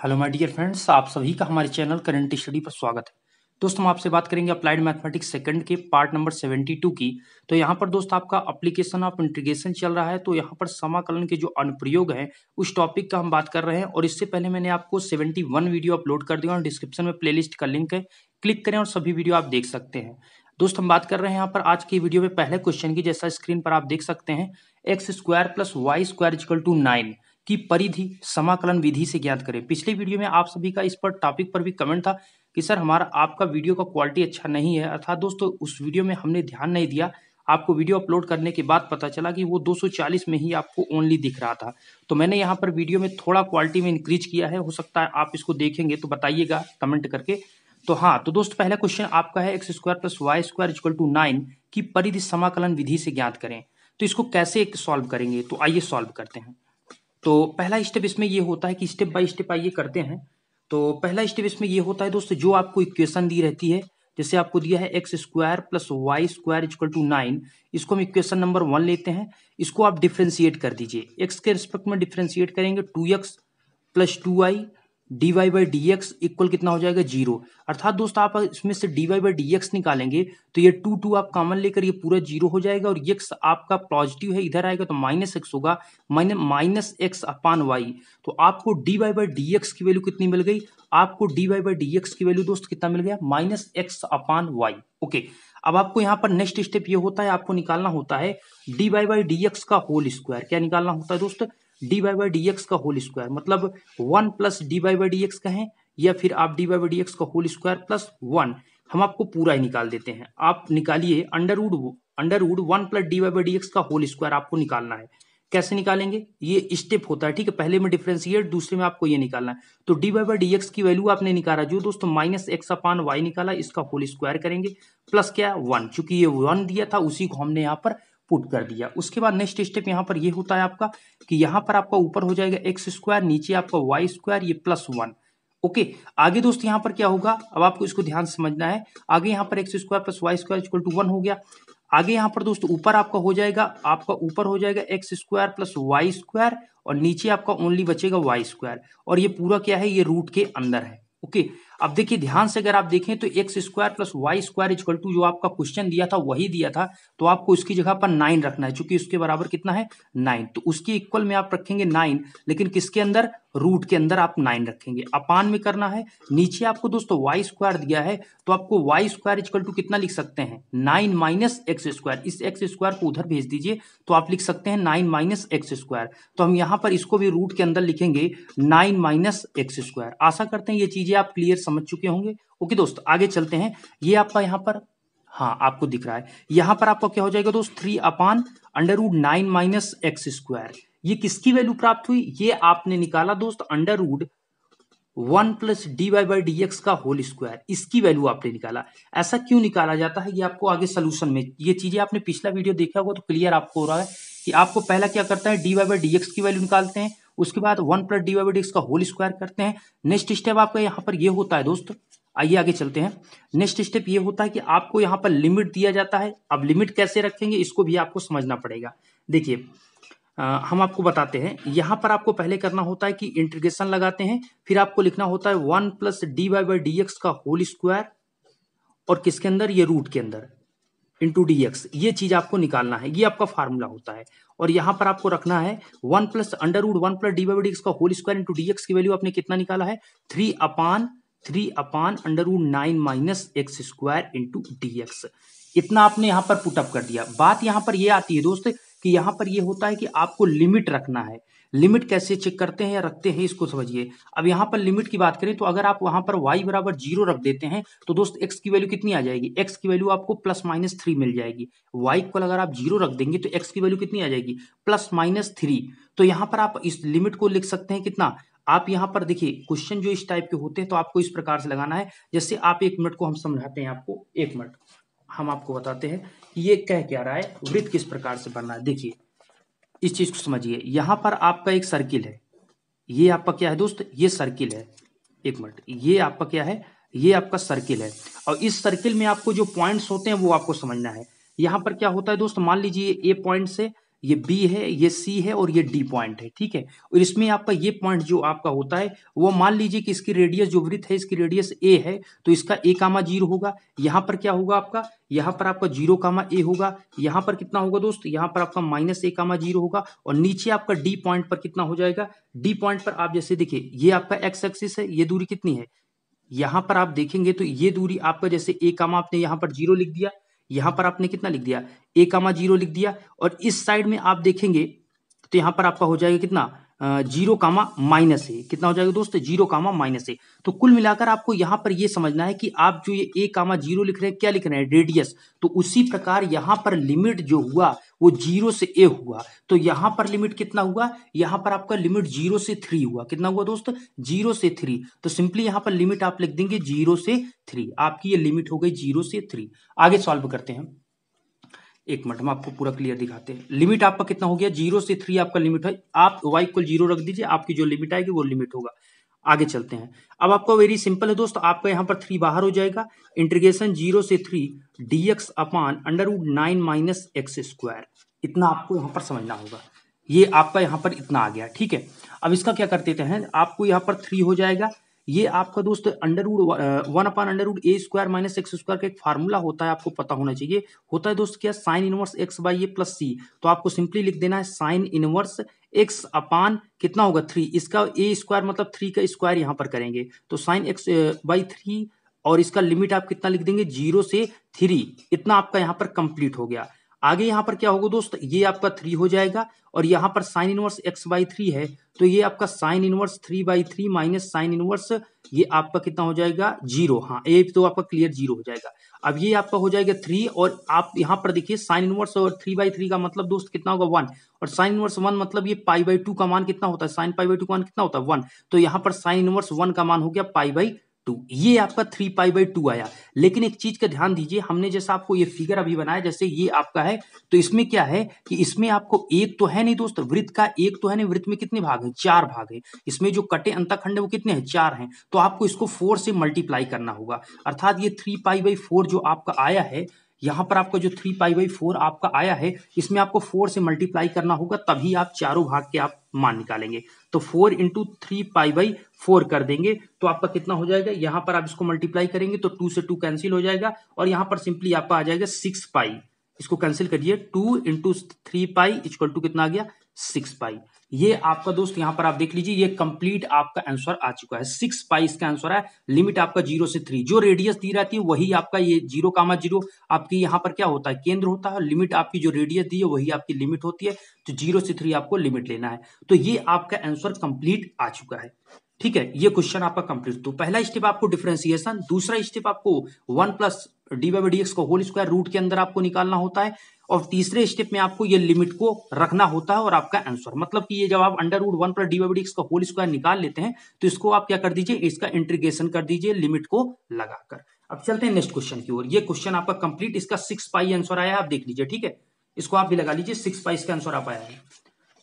Hello my dear friends आप सभी का हमारे चैनल करंट स्टडी पर स्वागत है। दोस्त, हम आपसे बात करेंगे अप्लाइड मैथमेटिक्स सेकंड के पार्ट नंबर 72 की। तो यहाँ पर दोस्त, आपका अप्लीकेशन ऑफ़ इंटीग्रेशन चल रहा है तो यहाँ पर समाकलन के जो अनुप्रयोग है, उस टॉपिक का हम बात कर रहे हैं, और इससे पहले मैंने आपको 71 वीडियो अपलोड कर दिया, और डिस्क्रिप्शन में प्ले का लिंक है क्लिक करें और सभी वीडियो आप देख सकते हैं। दोस्त, हम बात कर रहे हैं यहाँ पर आज की वीडियो में पहले क्वेश्चन की, जैसा स्क्रीन पर आप देख सकते हैं x square plus y square equal to nine की परिधि समाकलन विधि से ज्ञात करें। पिछले वीडियो में आप सभी का इस पर टॉपिक पर भी कमेंट था कि सर हमारा आपका वीडियो का क्वालिटी अच्छा नहीं है। अर्थात दोस्तों, उस वीडियो में हमने ध्यान नहीं दिया। आपको वीडियो अपलोड करने के बाद पता चला कि वो 240 में ही आपको ओनली दिख रहा था। तो मैंने यहाँ पर वीडियो में थोड़ा क्वालिटी में इंक्रीज किया है। हो सकता है आप इसको देखेंगे तो बताइएगा कमेंट करके। तो हाँ तो दोस्त, पहला क्वेश्चन आपका है x square plus y square equal to nine की परिधि समाकलन विधि से ज्ञात करें। तो इसको कैसे सॉल्व करेंगे? तो आइए सॉल्व करते हैं। तो पहला स्टेप इसमें ये होता है कि स्टेप बाय स्टेप आइए करते हैं। तो पहला स्टेप इसमें ये होता है दोस्तों, जो आपको इक्वेशन दी रहती है, जैसे आपको दिया है x square plus y square equal to nine इसको हम इक्वेशन नंबर वन लेते हैं। इसको आप डिफ्रेंशिएट कर दीजिए। एक्स के रिस्पेक्ट में डिफ्रेंशिएट करेंगे two x plus two y d y by d x equal कितना हो जाएगा ज़ीरो अर्थात दोस्त, आप इसमें से d y by d x निकालेंगे तो ये टू टू आप कॉमन लेकर ये पूरा ज़ीरो हो जाएगा और एक्स आपका पॉजिटिव है, इधर आएगा तो माइनस एक्स होगा minus minus x upon y तो आपको d y by d x की वैल्यू कितनी मिल गई? आपको d y by d x की वैल्यू दोस्त कितना मिल गया? Minus x upon y okay, अब आपको यहाँ पर नेक्स्ट स्टेप ये होता है, आपको निकालना होता है d y by d x का होल स्क्वायर क्या निकालना होता है दोस्त? D y by d x का होल स्क्वायर मतलब one plus d y by d x कहें, या फिर आप d y by d x का होल स्क्वायर प्लस वन, हम आपको पूरा ही निकाल देते हैं। आप निकालिए under root under root one plus d y by d x का होल स्क्वायर आपको निकालना है। कैसे निकालेंगे? ये स्टेप होता है, ठीक है? पहले में डिफ्रेंशिएट, दूसरे में आपको ये निकालना है। तो d y by d x की वैल्यू आपने निकाला, जो दोस्तों माइनस एक्स अपान वाई निकाला, इसका होल स्क्वायर करेंगे, प्लस क्या? वन चूँकि ये वन दिया था, उसी को हमने यहाँ पर पुट कर दिया। उसके बाद नेक्स्ट स्टेप यहाँ पर ये यह होता है आपका कि यहाँ पर आपका ऊपर हो जाएगा एक्स स्क्वायर नीचे आपका वाई स्क्वायर ये प्लस वन ओके आगे दोस्त यहाँ पर क्या होगा? अब आपको इसको ध्यान समझना है। आगे यहाँ पर x square plus y square equal to one हो गया। आगे यहाँ पर दोस्त ऊपर आपका हो जाएगा। आपका ऊपर हो जाएगा x square plus y square और नीचे आपका ओनली बचेगा वाई स्क्वायर और ये पूरा क्या है? ये रूट के अंदर है। ओके अब देखिए, ध्यान से अगर आप देखें तो x square plus y square equal to जो आपका क्वेश्चन दिया था, वही दिया था। तो आपको उसकी जगह पर नाइन रखना है, चूँकि उसके बराबर कितना है? नाइन तो उसकी इक्वल में आप रखेंगे नाइन लेकिन किसके अंदर? रूट के अंदर आप नाइन रखेंगे। अपान में करना है। नीचे आपको दोस्तों वाई स्क्वायर दिया है तो आपको वाई स्क्वायर इक्वल टू कितना लिख सकते हैं? नाइन माइनस एक्स स्क्वायर इस एक्स स्क्वायर को उधर भेज दीजिए तो आप लिख सकते हैं नाइन माइनस एक्स स्क्वायर तो हम यहाँ पर इसको भी रूट के अंदर लिखेंगे नाइन माइनस एक्स स्क्वायर आशा करते हैं ये चीज़ें आप क्लियर समझ चुके होंगे। ओके दोस्त, आगे चलते हैं। ये आपका यहाँ पर हाँ आपको दिख रहा है। यहाँ पर आपका क्या हो जाएगा दोस्त? Three upon under root nine minus x square. ये किसकी वैल्यू प्राप्त हुई? ये आपने निकाला दोस्त, under root one plus d y by d x का होल स्क्वायर। इसकी वैल्यू आपने निकाला। ऐसा क्यों निकाला जाता है? ये आपको आगे सोल्यूशन में, ये चीज़ें आपने पिछला वीडियो देखा होगा तो क्लियर आपको हो रहा है कि आपको पहला क्या करता है? D y by d x की वैल्यू निकालते हैं। उसके बाद वन प्लस डी वाई का होल स्क्वायर करते हैं। नेक्स्ट स्टेप आपका यहाँ पर ये होता है दोस्त। आइए आगे चलते हैं। नेक्स्ट स्टेप ये होता है कि आपको यहाँ पर लिमिट दिया जाता है। अब लिमिट कैसे रखेंगे, इसको भी आपको समझना पड़ेगा। देखिए हम आपको बताते हैं। यहाँ पर आपको पहले करना होता है कि इंटीग्रेशन लगाते हैं। फिर आपको लिखना होता है one plus d y by d x का होल स्क्वायर और किसके अंदर? ये रूट के अंदर। इंटू डी एक्स ये चीज़ आपको निकालना है, ये आपका फार्मूला होता है। और यहाँ पर आपको रखना है one plus under root one plus d by d का whole square into d x की वैल्यू आपने कितना निकाला है? Three upon three upon under root nine minus x square into d x इतना आपने यहाँ पर पुटअप कर दिया। बात यहाँ पर यह आती है दोस्त कि यहाँ पर यह होता है कि आपको लिमिट रखना है। लिमिट कैसे चेक करते हैं या रखते हैं, इसको समझिए। अब यहाँ पर लिमिट की बात करें तो अगर आप वहाँ पर y बराबर ज़ीरो रख देते हैं तो दोस्त x की वैल्यू कितनी आ जाएगी? x की वैल्यू आपको प्लस माइनस थ्री मिल जाएगी। y को अगर आप ज़ीरो रख देंगे तो x की वैल्यू कितनी आ जाएगी? प्लस माइनस थ्री तो यहाँ पर आप इस लिमिट को लिख सकते हैं कितना? आप यहाँ पर देखिए क्वेश्चन जो इस टाइप के होते हैं तो आपको इस प्रकार से लगाना है। जैसे आप एक मिनट को हम समझाते हैं आपको, एक मिनट, हम आपको बताते हैं ये कह क्या रहा है वृत्त किस प्रकार से बनना है। देखिए इस चीज़ को समझिए। यहाँ पर आपका एक सर्किल है। ये आपका क्या है दोस्त? ये सर्किल है। एक मिनट। ये आपका क्या है? ये आपका सर्किल है। और इस सर्किल में आपको जो पॉइंट्स होते हैं, वो आपको समझना है। यहाँ पर क्या होता है दोस्त? मान लीजिए ए पॉइंट से ये बी है, ये सी है और ये डी पॉइंट है, ठीक है? और इसमें आपका ये पॉइंट जो आपका होता है, वो मान लीजिए कि इसकी रेडियस जो वृत्त है, इसकी रेडियस ए है तो इसका ए कामा ज़ीरो होगा। यहाँ पर क्या होगा आपका? यहाँ पर आपका ज़ीरो कामा ए होगा। यहाँ पर कितना होगा दोस्त? यहाँ पर आपका माइनस ए कामा ज़ीरो होगा और नीचे आपका डी पॉइंट पर कितना हो जाएगा? डी पॉइंट पर आप जैसे देखिए, ये आपका एक्स एक्सिस है, ये दूरी कितनी है? यहाँ पर आप देखेंगे तो ये दूरी आपका जैसे ए कामा आपने यहाँ पर ज़ीरो लिख दिया यहाँ पर आपने कितना लिख दिया? ए कामा ज़ीरो लिख दिया। और इस साइड में आप देखेंगे तो यहाँ पर आपका हो जाएगा कितना? ज़ीरो कामा माइनस ए कितना हो जाएगा दोस्त? ज़ीरो कामा माइनस ए तो कुल मिलाकर आपको यहाँ पर ये समझना है कि आप जो ये ए कामा ज़ीरो लिख रहे हैं, क्या लिख रहे हैं? रेडियस। तो उसी प्रकार यहाँ पर लिमिट जो हुआ, वो ज़ीरो से ए हुआ। तो यहाँ पर लिमिट कितना हुआ? यहाँ पर आपका लिमिट ज़ीरो से थ्री हुआ। कितना हुआ दोस्त? ज़ीरो से थ्री। तो सिंपली यहाँ पर लिमिट आप लिख देंगे ज़ीरो से थ्री। आपकी ये लिमिट हो गई ज़ीरो से थ्री। आगे सॉल्व करते हैं। एक मिनट, हम आपको पूरा क्लियर दिखाते हैं। लिमिट आपका कितना हो गया? ज़ीरो से थ्री आपका लिमिट है। आप वाई इक्वल ज़ीरो रख दीजिए, आपकी जो लिमिट आएगी वो लिमिट होगा। आगे चलते हैं। अब आपका वेरी सिंपल है दोस्त, आपका यहाँ पर थ्री बाहर हो जाएगा। इंटीग्रेशन ज़ीरो से three d x upon under root nine minus x square इतना आपको यहाँ पर समझना होगा। ये आपका यहाँ पर इतना आ गया, ठीक है? अब इसका क्या कर देते हैं? आपको यहाँ पर थ्री हो जाएगा। ये आपका दोस्त under root one upon under root a square minus x square का एक फार्मूला होता है, आपको पता होना चाहिए। होता है दोस्त क्या? Sine inverse x by a plus c तो आपको सिंपली लिख देना है साइन इनवर्स एक्स अपान कितना होगा? थ्री इसका ए स्क्वायर मतलब थ्री का स्क्वायर यहाँ पर करेंगे। तो साइन एक्स बाई थ्री और इसका लिमिट आप कितना लिख देंगे? ज़ीरो से थ्री इतना आपका यहाँ पर कंप्लीट हो गया। आगे यहाँ पर क्या होगा दोस्त? ये आपका थ्री हो जाएगा और यहाँ पर sine inverse x by three है तो ये आपका sine inverse three by three minus sine inverse ये आपका कितना हो जाएगा? ज़ीरो हाँ ये तो आपका क्लियर ज़ीरो हो जाएगा। अब ये आपका हो जाएगा थ्री और आप यहाँ पर देखिए साइन इनवर्स और थ्री बाई थ्री का मतलब दोस्त कितना होगा? वन और साइन इनवर्स वन मतलब ये पाई बाई टू का मान कितना होता है? साइन पाई बाई टू का मान कितना होता है? वन तो यहाँ पर साइन इनवर्स वन का मान हो गया पाई बाई टू ये आपका थ्री पाई बाई टू आया। लेकिन एक चीज़ का ध्यान दीजिए, हमने जैसा आपको ये फिगर अभी बनाया, जैसे ये आपका है तो इसमें क्या है कि इसमें आपको एक तो है नहीं दोस्त, वृत्त का एक तो है नहीं, वृत्त में कितने भाग है? चार भाग है। इसमें जो कटे अंतखंड है, वो कितने हैं? चार हैं। तो आपको इसको फोर से मल्टीप्लाई करना होगा। अर्थात ये थ्री पाई बाई फोर जो आपका आया है यहाँ पर आपका जो थ्री पाई बाई फोर आपका आया है, इसमें आपको फोर से मल्टीप्लाई करना होगा, तभी आप चारों भाग के आप मान निकालेंगे। तो four into three pi by four कर देंगे तो आपका कितना हो जाएगा? यहाँ पर आप इसको मल्टीप्लाई करेंगे तो टू से टू कैंसिल हो जाएगा, और यहाँ पर सिंपली आपका आ जाएगा सिक्स पाई इसको कैंसिल करिए two into three pi equal to कितना आ गया? सिक्स पाई ये आपका दोस्त, यहाँ पर आप देख लीजिए, ये कंप्लीट आपका आंसर आ चुका है। सिक्स पाई इसका आंसर है। लिमिट आपका ज़ीरो से थ्री जो रेडियस दी रहती है, वही आपका ये ज़ीरो कामा ज़ीरो आपकी यहाँ पर क्या होता है? केंद्र होता है। लिमिट आपकी जो रेडियस दी है, वही आपकी लिमिट होती है। तो ज़ीरो से थ्री आपको लिमिट लेना है। तो ये आपका आंसर कंप्लीट आ चुका है। ठीक है? ये क्वेश्चन आपका कंप्लीट तो पहला स्टेप आपको डिफ्रेंसिएशन दूसरा स्टेप आपको one plus d by d x को होल स्क्वायर रूट के अंदर आपको निकालना होता है। और तीसरे स्टेप में आपको ये लिमिट को रखना होता है और आपका आंसर मतलब कि ये जब आप under root one plus d by का होल स्क्वायर निकाल लेते हैं तो इसको आप क्या कर दीजिए, इसका इंट्रीगेशन कर दीजिए लिमिट को लगाकर। अब चलते हैं नेक्स्ट क्वेश्चन की ओर। ये क्वेश्चन आपका कंप्लीट इसका सिक्स पाई आंसर आया आप देख लीजिए, ठीक है? इसको आप भी लगा लीजिए सिक्स पाई इसका आंसर आप आया है।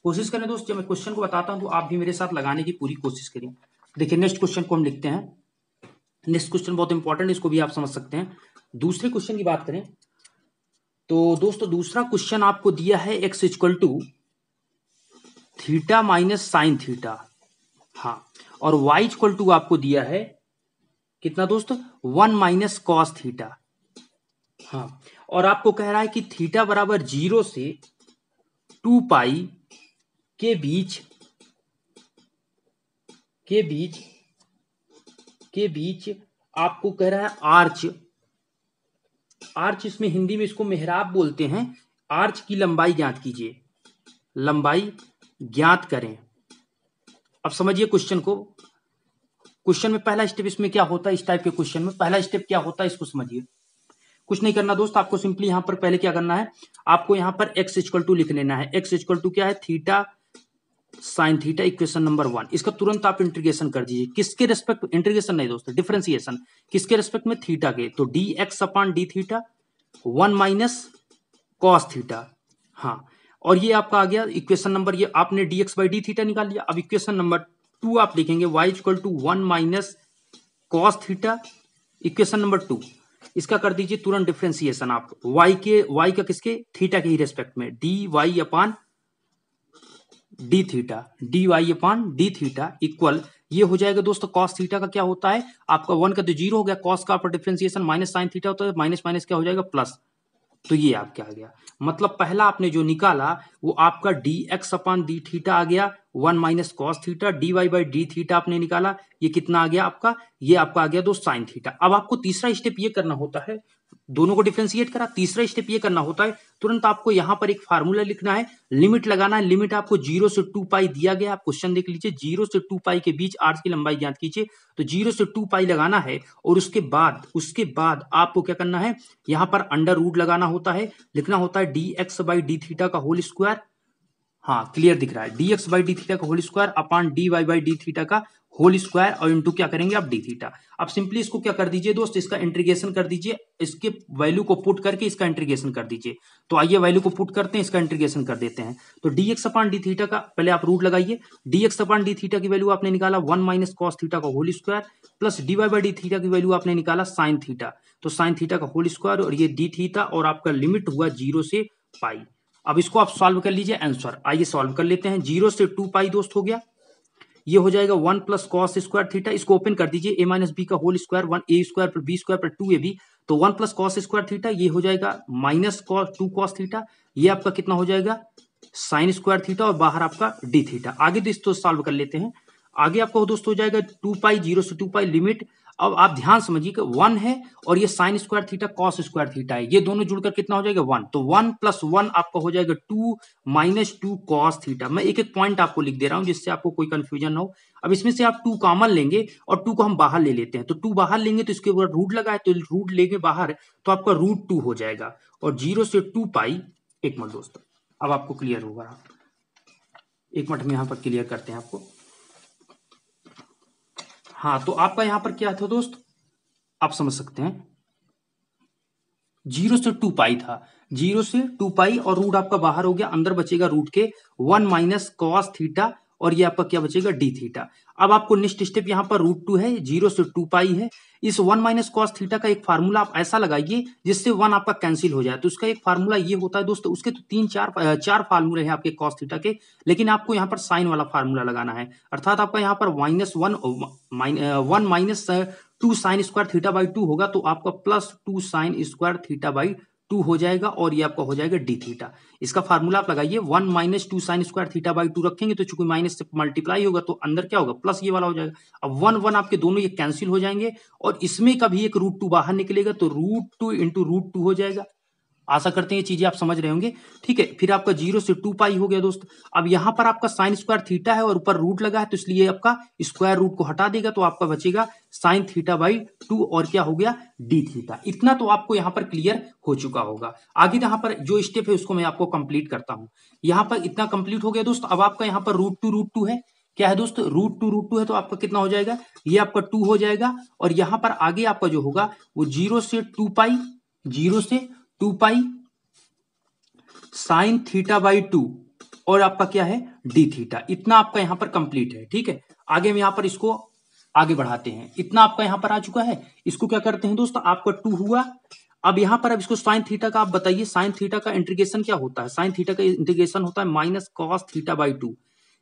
कोशिश करें दोस्त, जब मैं क्वेश्चन को बताता हूँ तो आप भी मेरे साथ लगाने की पूरी कोशिश करें देखिए नेक्स्ट क्वेश्चन को हम लिखते हैं। नेक्स्ट क्वेश्चन बहुत इंपॉर्टेंट इसको भी आप समझ सकते हैं। दूसरे क्वेश्चन की बात करें तो दोस्तों, दूसरा क्वेश्चन आपको दिया है x equal to theta minus sine theta हाँ और वाई इक्वल टू आपको दिया है, कितना दोस्त? वन माइनस कॉस थीटा हाँ और आपको कह रहा है कि थीटा बराबर ज़ीरो से टू पाई के बीच के बीच के बीच आपको कह रहा है आर्च आर्च इसमें हिंदी में इसको मेहराब बोलते हैं। आर्च की लंबाई ज्ञात कीजिए। लंबाई ज्ञात करें। अब समझिए क्वेश्चन को। क्वेश्चन में पहला स्टेप इसमें क्या होता है? इस टाइप के क्वेश्चन में पहला स्टेप क्या होता है? इसको समझिए। कुछ नहीं करना दोस्त, आपको सिंपली यहाँ पर पहले क्या करना है? आपको यहाँ पर एक्स इक्वल टू लिख लेना है। एक्स इक्वल टू क्या है? Theta sine theta equation number one इसका तुरंत आप इंटीग्रेशन कर दीजिए। किसके रेस्पेक्ट इंटीग्रेशन नहीं दोस्तों डिफ्रेंसिएशन किसके रेस्पेक्ट में थीटा के? तो d x upon d theta one minus cos theta हाँ और ये आपका आ गया इक्वेशन नंबर ये आपने d x by d theta निकाल लिया। अब इक्वेशन नंबर टू आप लिखेंगे y equal to one minus cos theta equation number two इसका कर दीजिए तुरंत डिफ्रेंसिएशन आप। वाई के वाई का किसके? थीटा के ही रेस्पेक्ट में। D y upon d theta d y upon d theta equal ये हो जाएगा दोस्तों कॉस थीटा का क्या होता है? आपका वन का तो ज़ीरो हो गया कॉस का आपका डिफ्रेंसिएशन माइनस साइन थीटा होता है माइनस माइनस क्या हो जाएगा? प्लस तो ये आपके आ गया। मतलब पहला आपने जो निकाला, वो आपका d x upon d theta आ गया one minus cos theta d y by d theta आपने निकाला, ये कितना आ गया आपका? ये आपका आ गया दोस्त साइन थीटा अब आपको तीसरा स्टेप ये करना होता है दोनों को डिफ्रेंशिएट करा, तीसरा स्टेप ये करना होता है, तुरंत आपको यहाँ पर एक फार्मूला लिखना है लिमिट लगाना है लिमिट आपको ज़ीरो से टू पाई दिया गया आप क्वेश्चन देख लीजिए ज़ीरो से टू पाई के बीच आर्स की लंबाई ज्ञात कीजिए तो ज़ीरो से टू पाई लगाना है, और उसके बाद उसके बाद आपको क्या करना है, यहाँ पर अंडर रूट लगाना होता है, लिखना होता है डी एक्स थीटा का होल स्क्वायर हाँ क्लियर दिख रहा है d x by d theta का whole square upon d y by d theta का होल स्क्वायर और इंटू क्या करेंगे आप डी थीटा अब सिंपली इसको क्या कर दीजिए दोस्त, इसका इंट्रीगेशन कर दीजिए, इसके वैल्यू को पुट करके इसका इंट्रीगेशन कर दीजिए। तो आइए वैल्यू को पुट करते हैं, इसका इंट्रीगेशन कर देते हैं। तो d x upon d theta का पहले आप रूट लगाइए। D x upon d theta की वैल्यू आपने निकाला वन माइनस कॉस थीटा का whole square plus d y by d theta की वैल्यू आपने निकाला साइन थीटा तो साइन थीटा का होल स्क्वायर और ये डी थीटा और आपका लिमिट हुआ ज़ीरो से पाई अब इसको आप सॉल्व कर लीजिए आंसर आइए सॉल्व कर लेते हैं। ज़ीरो से टू पाई दोस्त हो गया। ये हो जाएगा one plus cos square theta, इसको ओपन कर दीजिए, ए माइनस बी का whole square, one a square plus b square plus two a b तो one plus cos square theta, ये हो जाएगा माइनस टू कॉस थीटा, ये आपका कितना हो जाएगा? साइन स्क्वायर थीटा और बाहर आपका डी थीटा। आगे दोस्तों सॉल्व कर लेते हैं। आगे आपका दोस्तों हो जाएगा टू पाई ज़ीरो से टू पाई लिमिट अब आप ध्यान समझिए कि वन है और ये sine square theta cos square theta है। ये दोनों जुड़कर कितना हो जाएगा? वन। तो वन प्लस वन आपका हो जाएगा two minus two cos theta मैं एक एक पॉइंट आपको लिख दे रहा हूँ जिससे आपको कोई कंफ्यूजन ना हो। अब इसमें से आप टू कॉमन लेंगे और टू को हम बाहर ले लेते हैं। तो टू बाहर लेंगे तो इसके ऊपर रूट लगा है तो रूट लेंगे बाहर तो आपका रूट टू हो जाएगा। और ज़ीरो से टू पाई एक मिनट दोस्तों, अब आपको क्लियर होगा। एक मिनट में यहाँ पर क्लियर करते हैं आपको। हाँ तो आपका यहाँ पर क्या था दोस्त? आप समझ सकते हैं। ज़ीरो से टू पाई था। ज़ीरो से टू पाई और रूट आपका बाहर हो गया। अंदर बचेगा रूट के वन माइनस कॉस थीटा और ये आपका क्या बचेगा? डी थीटा अब आपको नेक्स्ट स्टेप यहाँ पर रूट टू है ज़ीरो से टू पाई है। इस वन माइनस कॉस थीटा का एक फार्मूला आप ऐसा लगाइए, जिससे वन आपका कैंसिल हो जाए। तो उसका एक फार्मूला ये होता है, दोस्तों, उसके तो तीन, चार चार फार्मूले हैं आपके कॉस थीटा के, लेकिन आपको यहाँ पर साइन वाला फार्मूला लगाना है। अर्थात आपका यहाँ पर minus one one minus two sine square theta by two होगा तो आपका plus two sine square theta by two हो जाएगा और ये आपका हो जाएगा डी थीटा इसका फार्मूला आप लगाइए one minus two sine square theta by two रखेंगे तो चूँकि माइनस से मल्टीप्लाई होगा तो अंदर क्या होगा? प्लस ये वाला हो जाएगा। अब वन वन आपके दोनों ये कैंसिल हो जाएँगे और इसमें कभी एक रूट टू बाहर निकलेगा तो root two into root two हो जाएगा। आशा करते हैं ये चीज़ें आप समझ रहे होंगे। ठीक है, फिर आपका ज़ीरो से टू पाई हो गया दोस्त। अब यहाँ पर आपका साइन स्क्वायर थीटा है और ऊपर रूट लगा है तो इसलिए आपका स्क्वायर रूट को हटा देगा तो आपका बचेगा साइन थीटा बाई टू और क्या हो गया? D theta. इतना तो आपको यहाँ पर क्लियर हो चुका होगा। आगे यहाँ पर जो स्टेप है उसको मैं आपको कंप्लीट करता हूँ। यहाँ पर इतना कंप्लीट हो गया दोस्त। अब आपका यहाँ पर रूट टू रूट टू है। क्या है दोस्त? रूट टू रूट टू है तो आपका कितना हो जाएगा? ये आपका टू हो जाएगा। और यहाँ पर आगे आपका जो होगा वो ज़ीरो से टू पाई, ज़ीरो से two pi sine theta by two और आपका क्या है? D theta. इतना आपका यहाँ पर कंप्लीट है, ठीक है? आगे हम यहाँ पर इसको आगे बढ़ाते हैं। इतना आपका यहाँ पर आ चुका है। इसको क्या करते हैं दोस्तों? आपका टू हुआ। अब यहाँ पर अब इसको साइन थीटा का आप बताइए, साइन थीटा का इंटीग्रेशन क्या होता है? साइन थीटा का इंटीग्रेशन होता है minus cos theta by two.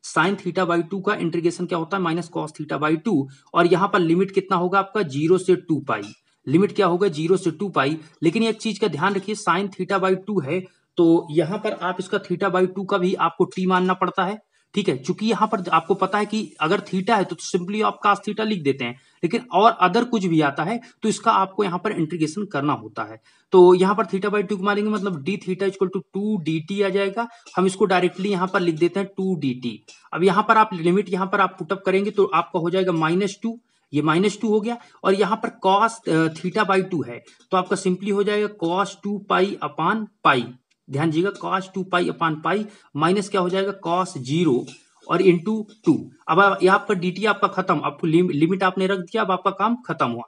Sine theta by two का इंटीग्रेशन क्या होता है? Minus cos theta by two. और यहाँ पर लिमिट कितना होगा आपका? ज़ीरो से टू पाई। लिमिट क्या होगा? ज़ीरो से टू पाई लेकिन एक चीज़ का ध्यान रखिए साइन थीटा बाई टू है तो यहाँ पर आप इसका थीटा बाई टू का भी आपको टी मानना पड़ता है। ठीक है? चूँकि यहाँ पर आपको पता है कि अगर थीटा है तो सिंपली आप कास थीटा लिख देते हैं। लेकिन और अदर कुछ भी आता है तो इसका आपको यहाँ पर इंटीग्रेशन करना होता है। तो यहाँ पर थीटा बाई टू मारेंगे मतलब d theta equal to two d t आ जाएगा। हम इसको डायरेक्टली यहाँ पर लिख देते हैं टू डी टी अब यहाँ पर आप लिमिट यहाँ पर आप पुटअप करेंगे तो आपका हो जाएगा माइनस टू ये माइनस टू हो गया और यहाँ पर कॉस थीटा बाई टू है तो आपका सिंपली हो जाएगा cos two pi upon pi. ध्यान दीजिएगा cos two pi upon pi minus क्या हो जाएगा? कॉस ज़ीरो और इंटू टू। अब यहाँ आपका डी आपका खत्म आपको लिमिट आपने रख दिया, अब आपका काम खत्म हुआ।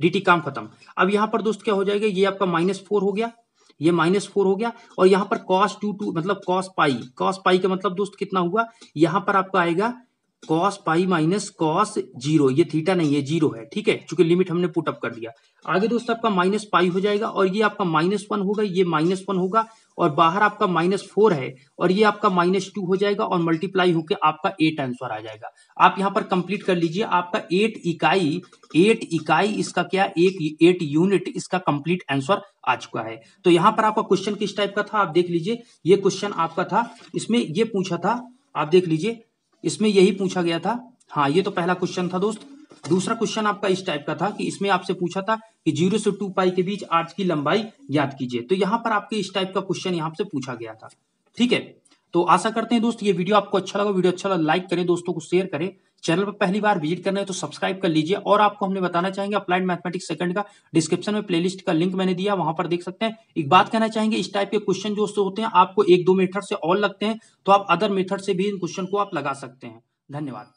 डी काम खत्म। अब यहाँ पर दोस्त क्या हो जाएगा? ये आपका माइनस फोर हो गया, ये माइनस फोर हो गया और यहाँ पर कॉस टू टू मतलब कॉस पाई कॉस पाई का मतलब दोस्त कितना हुआ? यहाँ पर आपका आएगा cos pi minus cos zero ये थीटा नहीं है ज़ीरो है, ठीक है? चूँकि लिमिट हमने पुट अप कर दिया। आगे दोस्तों, आपका माइनस पाई हो जाएगा और ये आपका माइनस वन होगा, ये माइनस वन होगा और बाहर आपका माइनस फोर है और ये आपका माइनस टू हो जाएगा और मल्टीप्लाई होकर आपका एट आंसर आ जाएगा। आप यहाँ पर कंप्लीट कर लीजिए, आपका एट इकाई एट इकाई, इसका क्या? एक एट यूनिट इसका कंप्लीट आंसर आ चुका है। तो यहाँ पर आपका क्वेश्चन किस टाइप का था? आप देख लीजिए, ये क्वेश्चन आपका था, इसमें ये पूछा था, आप देख लीजिए इसमें यही पूछा गया था। हाँ ये तो पहला क्वेश्चन था दोस्त। दूसरा क्वेश्चन आपका इस टाइप का था कि इसमें आपसे पूछा था कि ज़ीरो से टू पाई के बीच आर्च की लंबाई ज्ञात कीजिए। तो यहाँ पर आपके इस टाइप का क्वेश्चन यहाँ से पूछा गया था। ठीक है? तो आशा करते हैं दोस्त, ये वीडियो आपको अच्छा लगा। वीडियो अच्छा लगा लाइक करें, दोस्तों को शेयर करें। चैनल पर पहली बार विज़िट करना है तो सब्सक्राइब कर लीजिए और आपको हमने बताना चाहेंगे अप्लाइड मैथमेटिक्स सेकंड का डिस्क्रिप्शन में प्लेलिस्ट का लिंक मैंने दिया, वहाँ पर देख सकते हैं। एक बात कहना चाहेंगे, इस टाइप के क्वेश्चन जो होते हैं, आपको एक दो मेथड से और लगते हैं तो आप अदर मेथड से भी इन क्वेश्चन को आप लगा सकते हैं। धन्यवाद।